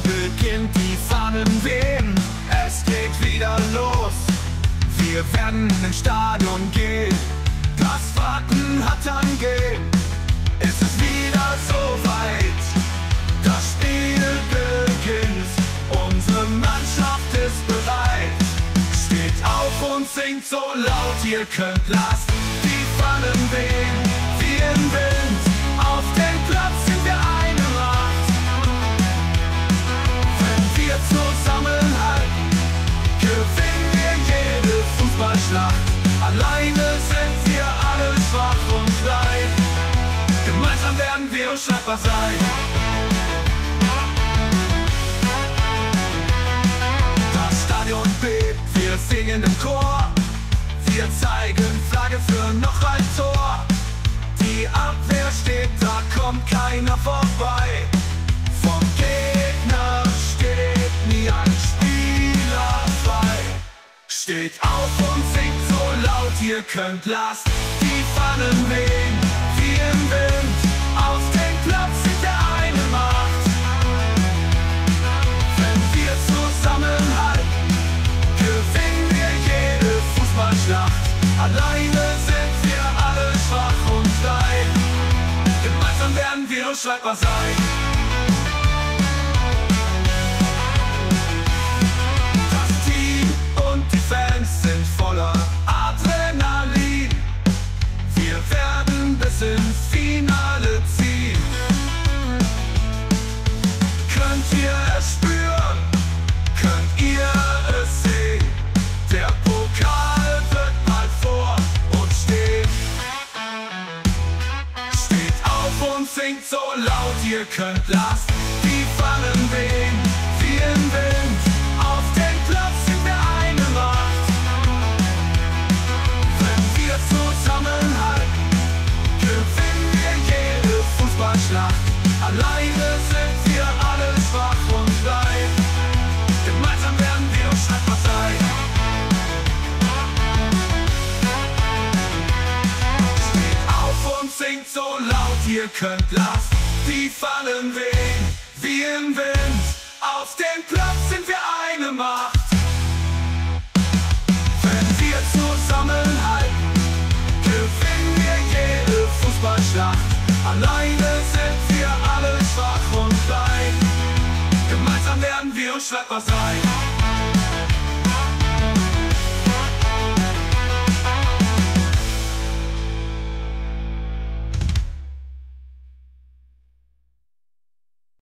beginnt, die Fahnen wehen. Es geht wieder los. Wir werden ins Stadion gehen. Das Warten hat angehen. Es ist wieder so weit. Das Spiel beginnt. Unsere Mannschaft ist bereit. Steht auf und singt so laut ihr könnt. Lasst die Fahnen wehen. Fußballschlacht. Alleine sind wir alle schwach und klein. Gemeinsam werden wir unschlagbar sein. Das Stadion bebt, wir singen im Chor. Wir zeigen Flagge für noch ein Tor. Die Abwehr steht, da kommt keiner vorbei. Vom Gegner steht nie ein Spieler frei. Steht auf und ihr könnt lasst die Pfannen wehen. Wie im Wind, auf dem Platz sind wir eine Macht. Wenn wir zusammenhalten, gewinnen wir jede Fußballschlacht. Alleine sind wir alle schwach und klein. Gemeinsam werden wir unschlagbar sein. Singt so laut, ihr könnt lasst die Pfannen wehen. Wie im Wind, auf dem Platz sind wir eine Macht. Wenn wir zusammenhalten, gewinnen wir jede Fußballschlacht. Alleine sind wir alle schwach und klein. Gemeinsam werden wir unschlagbar sein. Steht auf und singt so laut, ihr könnt lasst die Fallen wehen. Wie im Wind, auf dem Platz sind wir eine Macht. Wenn wir zusammenhalten, gewinnen wir jede Fußballschlacht. Alleine sind wir alle schwach und klein. Gemeinsam werden wir unschlagbar sein.